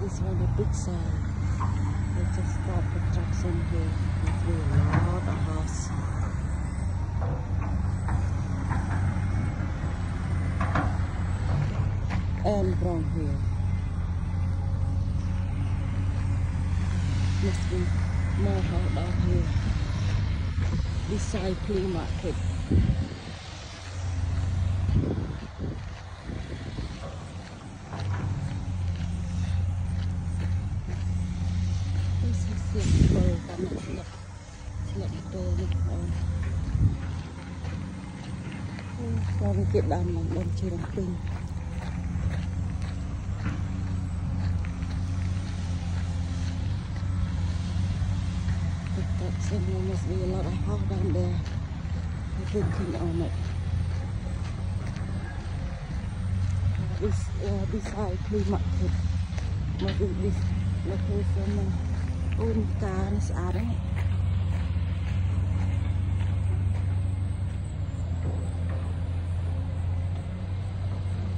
this one a big sign. They just stop the trucks in here. There's be a lot of house. And from here. Must be more hot out here. Beside flea market. សៀកធ្វើតាមស្លឹកស្លឹកទល់នេះបងបងគេដាំមកបងជិះពេញតើសិនមកស្វាឡត់ហោះបានដែរគឺឃើញអស់មក this uh, this high play market. Not this location. Uh, អូនតានេះស្អាតហ្នឹង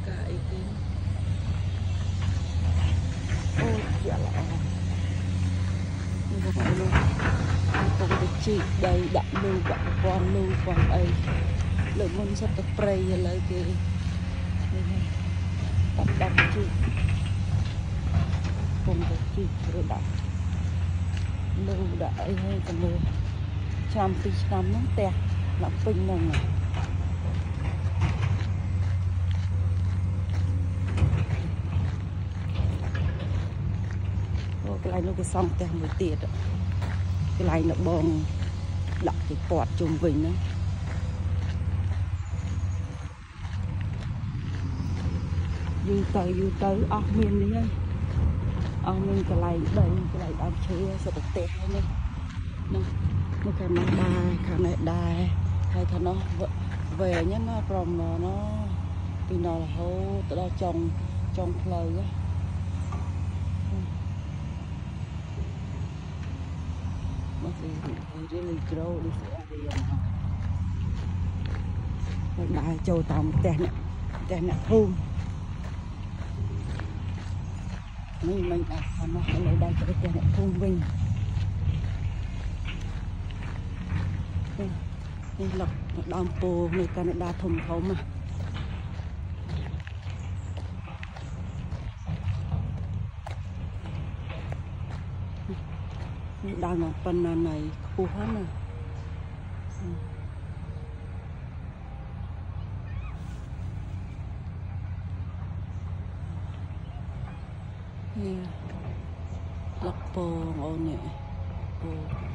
កាអីគេអូជាល្អនេះក៏លោកកំពុងទៅជីកដីដាក់លូដាក់ប្រព័ន្ធលូបងអីលើកមុនសិតទៅព្រៃឥឡូវគេនេះបាត់បាត់ជីកកំពុងទៅជីករដាក់នៅដាក់អីហើយទៅមើលឆ្នាំ2ឆ្នាំហ្នឹងផ្ទះដាក់ពេញហ្នឹងអូកន្លែងនោះក៏សង់ផ្ទះមួយទៀតកន្លែងនៅបងដាក់គេពាត់ជុំវិញហ្នឹងយូរទៅយូរទៅអស់មាននេះហើយអស់មានកន្លែងដីកន្លែងដើមឈើសុទ្ធតែទេហើយនេះនោះនោះខាងនោះដែរខាងនេះដែរហើយខាងនោះវែងណាប្រមណោពីណរហូតទៅដល់ចុងចុងផ្លូវហ្នឹងមក really grow this area មកដល់ចូលតាមផ្ទះអ្នកផ្ទះអ្នកភូមិនេះមិញអស់ហើយមកឥឡូវដល់ទៅផ្ទះអ្នកភូមិវិញនេះលុកដើមពោនៅកាណាដាធំធំណាដើមប៉ុណ្ណាណៃខ្ពស់ហ្នឹងណា Yeah. Lakpo ngone. Oh.